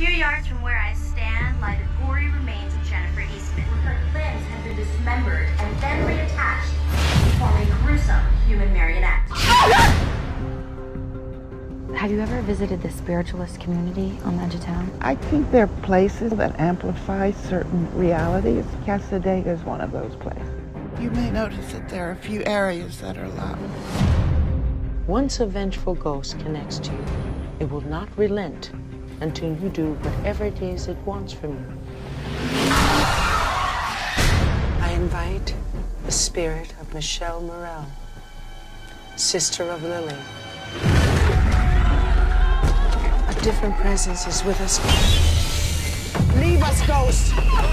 few yards from where I stand lie the gory remains of Jennifer Eastman. Her limbs have been dismembered and then reattached to form a gruesome human marionette. Have you ever visited the spiritualist community on the edge of town? I think there are places that amplify certain realities. Cassadaga is one of those places. You may notice that there are a few areas that are loud. Once a vengeful ghost connects to you, it will not relent until you do whatever it is it wants from you. I invite the spirit of Michelle Morel, sister of Lily. A different presence is with us. Leave us, ghost!